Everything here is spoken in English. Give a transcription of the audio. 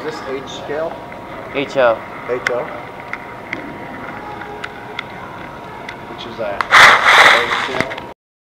Is this H scale? HO. HO? Which is that.